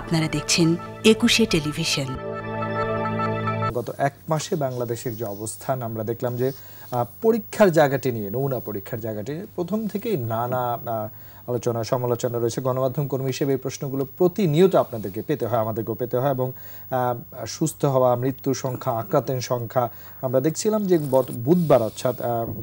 আপনারা দেখছেন একুশে টেলিভিশন। গত এক মাসে বাংলাদেশের যে অবস্থান, আমরা দেখলাম যে পরীক্ষার জায়গাটি নিয়ে, নমুনা পরীক্ষার জায়গাটি প্রথম থেকেই নানা আলোচনা, সমালোচনা রয়েছে। গণমাধ্যম কর্মী হিসেবে এই প্রশ্নগুলো প্রতিনিয়ত আপনাদেরকে পেতে হয়, আমাদেরকেও পেতে হয় এবং সুস্থ হওয়া, মৃত্যুর সংখ্যা, আক্রান্তের সংখ্যা, আমরা দেখছিলাম যে বুধবার অর্থাৎ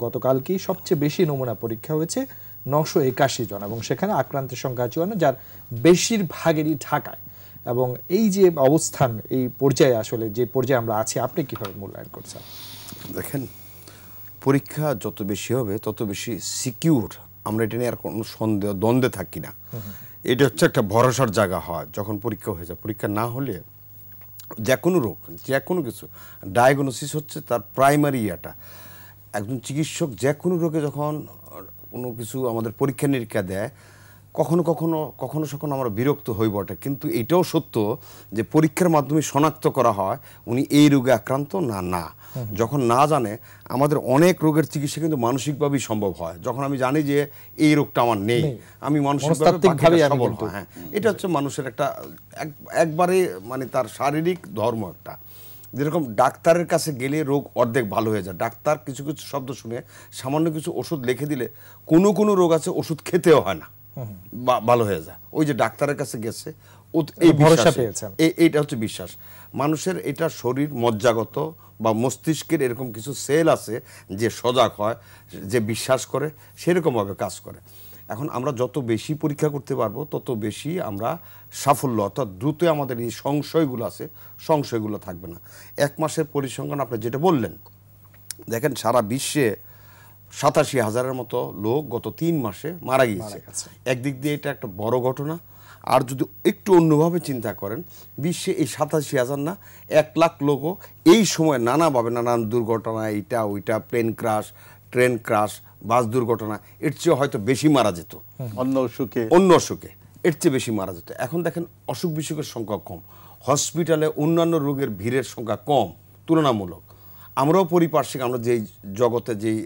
গতকালকেই সবচেয়ে বেশি নমুনা পরীক্ষা হয়েছে। নশো একাশি জন এবং সেখানে আক্রান্তের সংখ্যা চুয়ান্ন যার বেশিরভাগেরই ঢাকায়। এবং এই যে অবস্থান এই পর্যায়ে আসলে যে পর্যায়ে আমরা আছি আপনি কীভাবে মূল্যায়ন করছেন? দেখেন পরীক্ষা যত বেশি হবে তত বেশি সিকিউর আমরা এটা নিয়ে আর কোনো সন্দেহ দ্বন্দ্বে থাকি না। এটা হচ্ছে একটা ভরসার জায়গা হয় যখন পরীক্ষা হয়ে যায়। পরীক্ষা না হলে যে কোনো রোগ যে কোনো কিছু ডায়াগনোসিস হচ্ছে তার প্রাইমারি ইয়াটা। একজন চিকিৎসক যে কোনো রোগে যখন কোনো কিছু আমাদের পরীক্ষা নিরীক্ষা দেয় কখনো কখনো কখনো কখনো আমরা বিরক্ত হই বটে। কিন্তু এটাও সত্য যে পরীক্ষার মাধ্যমে শনাক্ত করা হয় উনি এই রোগে আক্রান্ত না না। যখন না জানে আমাদের অনেক রোগের চিকিৎসা কিন্তু মানসিকভাবেই সম্ভব হয়। যখন আমি জানি যে এই রোগটা আমার নেই। আমি মানসিকভাবে সবল হ্যাঁ। এটা হচ্ছে মানুষের একটা এক- একবারে মানে তার শারীরিক ধর্ম একটা। যেরকম ডাক্তারের কাছে গেলে রোগ অর্ধেক ভালো হয়ে যায়। ডাক্তার কিছু কিছু শব্দ শুনে সামান্য কিছু ওষুধ লিখে দিলে কোনো কোনো রোগ আছে ওষুধ খেতেও হয় না। বা- ভালো হয়ে যায়। ওই যে ডাক্তারের কাছে গেছে ও এই ভরসা পেয়েছেন। এইটা হচ্ছে বিশ্বাস। মানুষের এটা শরীর মজ্জাগত বা মস্তিষ্কের এরকম কিছু সেল আছে যে সজাগ হয় যে বিশ্বাস করে সেরকমভাবে কাজ করে। এখন আমরা যত বেশি পরীক্ষা করতে পারব তত বেশি আমরা সাফল্য অর্থাৎ দ্রুত আমাদের এই সংশয়গুলো আছে সংশয়গুলো থাকবে না। এক মাসের পরিসংখ্যান আপনি যেটা বললেন দেখেন সারা বিশ্বে সাতাশি হাজারের মতো লোক গত তিন মাসে মারা গিয়েছে। একদিক দিয়ে এটা একটা বড় ঘটনা। আর যদি একটু অন্যভাবে চিন্তা করেন বিশ্বে এই সাতাশি হাজার না এক লাখ লোকও এই সময় নানাভাবে নানান দুর্ঘটনা এইটা ওইটা plane crash train crash bus দুর্ঘটনা এর চেয়ে হয়তো বেশি মারা যেত। অন্য অসুখে অন্য অসুখে এর চেয়ে বেশি মারা যেত। এখন দেখেন অসুখ বিসুখের সংখ্যা কম। হসপিটালে অন্যান্য রোগের ভিড়ের সংখ্যা কম তুলনামূলক। আমরাও পরিপার্শ্বিক আমরা যেই জগতে যেই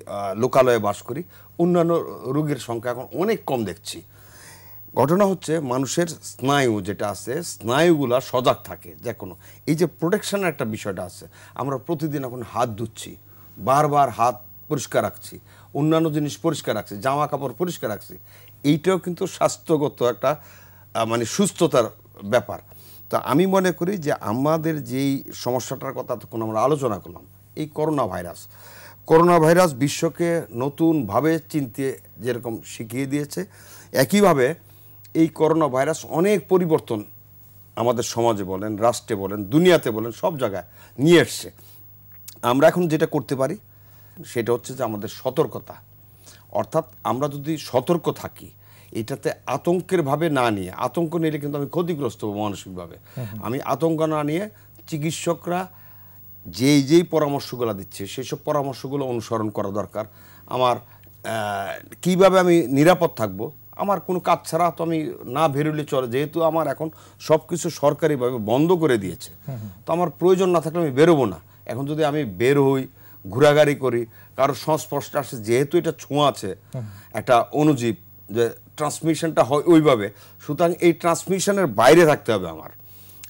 লোকালয়ে বাস করি অন্যান্য রোগের সংখ্যা এখন অনেক কম দেখছি। ঘটনা হচ্ছে মানুষের স্নায়ু যেটা আছে স্নায়ুগুলা সজাগ থাকে যে কোনো এই যে প্রোটেকশনের একটা বিষয়টা আছে আমরা প্রতিদিন এখন হাত ধুচ্ছি বারবার হাত পরিষ্কার রাখছি, অন্যান্য জিনিস পরিষ্কার রাখছি জামা কাপড় পরিষ্কার রাখছি, এইটাও কিন্তু স্বাস্থ্যগত একটা মানে সুস্থতার ব্যাপার। তা আমি মনে করি যে আমাদের যেই সমস্যাটার কথা তখন আমরা আলোচনা করলাম, এই করোনা ভাইরাস। করোনা ভাইরাস বিশ্বকে নতুনভাবে চিনতে যেরকম শিখিয়ে দিয়েছে, একইভাবে এই করোনা ভাইরাস অনেক পরিবর্তন আমাদের সমাজে বলেন, রাষ্ট্রে বলেন, দুনিয়াতে বলেন, সব জায়গায় নিয়ে এসছে। আমরা এখন যেটা করতে পারি সেটা হচ্ছে যে আমাদের সতর্কতা। অর্থাৎ আমরা যদি সতর্ক থাকি এটাতে আতঙ্কের ভাবে না নিয়ে আতঙ্ক নিলে কিন্তু আমি ক্ষতিগ্রস্ত হব মানসিকভাবে। আমি আতঙ্ক না নিয়ে চিকিৎসকরা যেই যেই পরামর্শগুলো দিচ্ছে সেসব পরামর্শগুলো অনুসরণ করা দরকার। আমার কীভাবে আমি নিরাপদ থাকব? আমার কোনো কাজ ছাড়া তো আমি না বেরোলে চলে যেহেতু আমার এখন সব কিছু সরকারিভাবে বন্ধ করে দিয়েছে। তো আমার প্রয়োজন না থাকলে আমি বেরোবো না। এখন যদি আমি বের হই ঘোরাঘুরি করি, কারোর সংস্পর্শে আসে, যেহেতু এটা ছোঁয়া আছে, একটা অনুজীব, যে ট্রান্সমিশনটা হয় ওইভাবে। সুতরাং এই ট্রান্সমিশনের বাইরে থাকতে হবে আমার।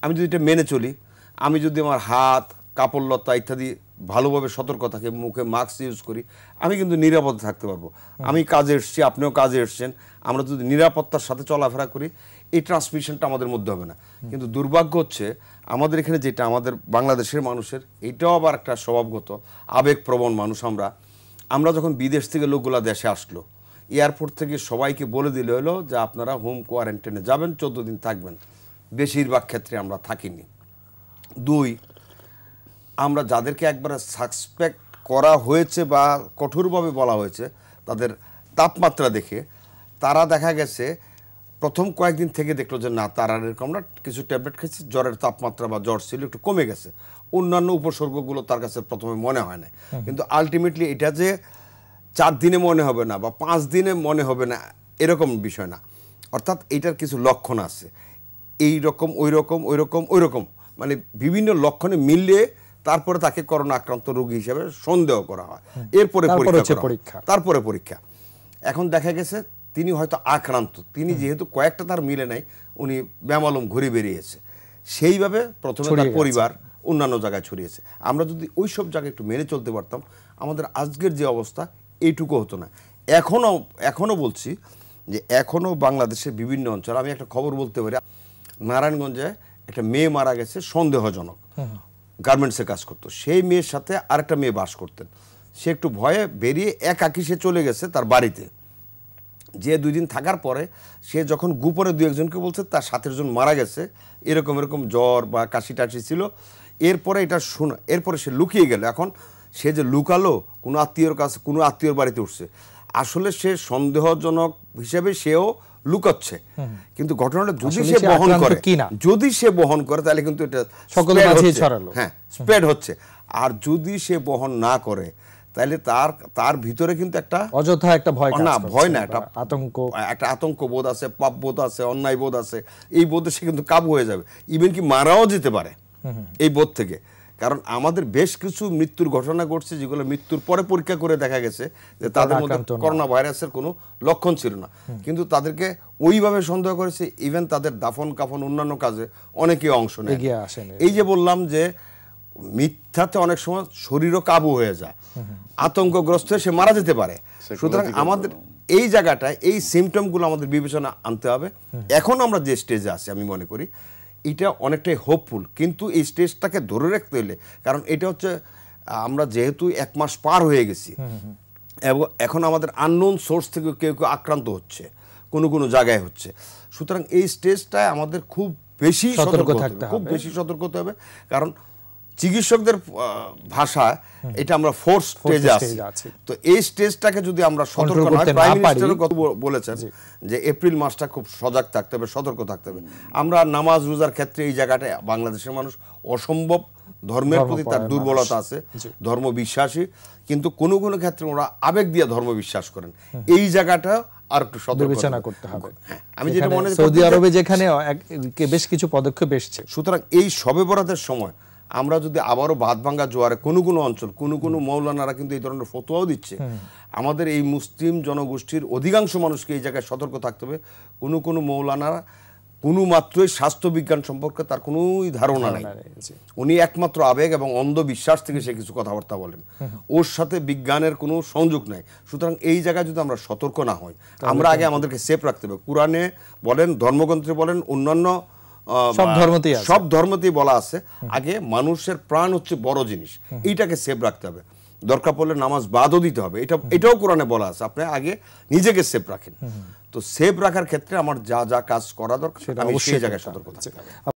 আমি যদি এটা মেনে চলি, আমি যদি আমার হাত কাপড় লতা ইত্যাদি ভালোভাবে সতর্ক থাকে, মুখে মাস্ক ইউজ করি, আমি কিন্তু নিরাপদে থাকতে পারব। আমি কাজে এসেছি, আপনিও কাজে এসেছেন, আমরা যদি নিরাপত্তার সাথে চলাফেরা করি এই ট্রান্সমিশনটা আমাদের মধ্যে হবে না। কিন্তু দুর্ভাগ্য হচ্ছে, আমাদের এখানে যেটা আমাদের বাংলাদেশের মানুষের, এটাও আবার একটা স্বভাবগত, আবেগপ্রবণ মানুষ আমরা। আমরা যখন বিদেশ থেকে লোকগুলা দেশে আসলো, এয়ারপোর্ট থেকে সবাইকে বলে দিলে হলো যে আপনারা হোম কোয়ারেন্টাইনে যাবেন, চোদ্দ দিন থাকবেন। বেশিরভাগ ক্ষেত্রে আমরা থাকিনি। দুই, আমরা যাদেরকে একবারে সাসপেক্ট করা হয়েছে বা কঠোরভাবে বলা হয়েছে, তাদের তাপমাত্রা দেখে, তারা দেখা গেছে প্রথম কয়েকদিন থেকে দেখল যে না তারা এরকম না কিছু ট্যাবলেট খেয়েছে জ্বরের তাপমাত্রা বা জ্বর ছিল একটু কমে গেছে। অন্যান্য উপসর্গগুলো তার কাছে প্রথমে মনে হয় না কিন্তু আলটিমেটলি এটা যে চার দিনে মনে হবে না বা পাঁচ দিনে মনে হবে না এরকম বিষয় না। অর্থাৎ এটার কিছু লক্ষণ আছে। এই রকম ওই রকম ওই রকম ওই রকম। মানে বিভিন্ন লক্ষণে মিললে তারপরে তাকে করোনা আক্রান্ত রোগী হিসেবে সন্দেহ করা হয়। এরপরে। পরীক্ষা। তারপরে পরীক্ষা। এখন দেখা গেছে তিনি হয়তো আক্রান্ত। তিনি যেহেতু কয়েকটা তার মিলে নাই উনি ব্যামালম ঘুরে বেরিয়েছে। সেইভাবে প্রথমে তার পরিবার অন্যান্য জায়গায় ছড়িয়েছে। আমরা যদি ওই সব জায়গায় একটু মেনে চলতে পারতাম আমাদের আজকের যে অবস্থা এইটুকু হতো না। এখনও এখনও বলছি যে এখনও বাংলাদেশের বিভিন্ন অঞ্চল আমি একটা খবর বলতে পারি নারায়ণগঞ্জে একটা মেয়ে মারা গেছে সন্দেহজনক। গার্মেন্টসে কাজ করতো। সেই মেয়ের সাথে আরেকটা মেয়ে বাস করতেন। সে একটু ভয়ে বেরিয়ে একাকি সে চলে গেছে তার বাড়িতে। যে দুই দিন থাকার পরে সে যখন গুপরে দু একজনকে বলছে তার সাতের জন মারা গেছে। এরকম এরকম জ্বর বা কাশি টাশি ছিল। এরপরে এটা শোনা এরপরে সে লুকিয়ে গেল। এখন সে যে লুকালো কোনো আত্মীয়র কাছে কোনো আত্মীয়র বাড়িতে উঠছে। আসলে সে সন্দেহজনক হিসেবে সেও লুকাচ্ছে। কিন্তু ঘটনাটা যদি সে বহন করে যদি সে বহন করে তাহলে কিন্তু এটা সকলের হচ্ছে। ছড়ালো। হ্যাঁ স্প্রেড হচ্ছে। আর যদি সে বহন না করে তাহলে তার তার ভিতরে কিন্তু একটা অযথা একটা ভয় না ভয় না একটা আতঙ্ক। একটা আতঙ্ক বোধ আছে পাপ বোধ আছে অন্যায় বোধ আছে এই বোধে সে কিন্তু কাবু হয়ে যাবে। ইভেন কি মারাও যেতে পারে এই বোধ থেকে। কারণ আমাদের বেশ কিছু মৃত্যুর ঘটনা ঘটছে যেগুলো মৃত্যুর পরে পরীক্ষা করে দেখা গেছে যে তাদের মধ্যে করোনা ভাইরাসের কোনো লক্ষণ ছিল না। কিন্তু তাদেরকে ওইভাবে সন্দেহ করেছে ইভেন তাদের দাফন কাফন অন্যান্য কাজে অনেকে অংশ নেয় এই যে বললাম যে মিথ্যাতে অনেক সময় শরীরও কাবু হয়ে যায়। আতঙ্কগ্রস্ত হয়ে সে মারা যেতে পারে। সুতরাং আমাদের এই জায়গাটায় এই সিমটমগুলো আমাদের বিবেচনা আনতে হবে। এখন আমরা যে স্টেজে আছি আমি মনে করি এটা অনেকটাই হোপফুল কিন্তু এই স্টেজটাকে ধরে রাখতে হলে কারণ এটা হচ্ছে আমরা যেহেতু এক মাস পার হয়ে গেছি এবং এখন আমাদের আননোন সোর্স থেকে কেউ কেউ আক্রান্ত হচ্ছে কোনো কোনো জায়গায় হচ্ছে। সুতরাং এই স্টেজটায় আমাদের খুব বেশি সতর্ক সতর্ক থাকতে খুব বেশি সতর্ক হতে হবে কারণ চিকিৎসকদের ভাষা এটা আমরা ফোর্স স্টেজে আছি। তো এই স্টেজটাকে যদি আমরা সতর্ক না প্রাইম পারি। মিনিস্টারও কত বলেছেন যে এপ্রিল মাসটা খুব সজাগ থাকতে হবে সতর্ক থাকতে হবে। আমরা নামাজ রোজার ক্ষেত্রে এই জায়গাটায় বাংলাদেশের মানুষ অসম্ভব ধর্মের প্রতি তার দুর্বলতা আছে ধর্ম বিশ্বাসী। কিন্তু কোনো কোনো ক্ষেত্রে ওরা আবেগ দিয়ে ধর্ম বিশ্বাস করেন। এই জায়গাটা আর একটু বিবেচনা করতে হবে। হ্যাঁ, আমি যেটা মনে করি সৌদি আরবে যেখানে বেশ কিছু পদক্ষেপ এসছে। সুতরাং এই সবে বরাতের সময় আমরা যদি আবারও ভাত ভাঙ্গা জোয়ারে কোনো কোনো অঞ্চল কোনো কোনো মৌলানারা কিন্তু এই ধরনের ফতোয়াও দিচ্ছে। আমাদের এই মুসলিম জনগোষ্ঠীর অধিকাংশ মানুষকে এই জায়গায় সতর্ক থাকতে হবে। কোনো কোনো মৌলানারা কোনো মাত্রই স্বাস্থ্যবিজ্ঞান সম্পর্কে তার কোনোই ধারণা নাই। উনি একমাত্র আবেগ এবং অন্ধবিশ্বাস থেকে সে কিছু কথাবার্তা বলেন। ওর সাথে বিজ্ঞানের কোনো সংযোগ নাই। সুতরাং এই জায়গায় যদি আমরা সতর্ক না হই আমরা আগে আমাদেরকে সেফ রাখতে হবে। কোরআনে বলেন ধর্মগ্রন্থে বলেন অন্যান্য সব ধর্মতেই সব ধর্মতেই বলা আছে। আগে মানুষের প্রাণ হচ্ছে বড় জিনিস। এইটাকে সেভ রাখতে হবে। দরকার পড়লে নামাজ বাদও দিতে হবে। এটা এটাও কোরআনে বলা আছে। আপনি আগে নিজেকে সেভ রাখেন। তো সেভ রাখার ক্ষেত্রে আমার যা যা কাজ করা দরকার সেটা আমি অবশ্যই সেই জায়গায় সতর্ক থাকি থাকতে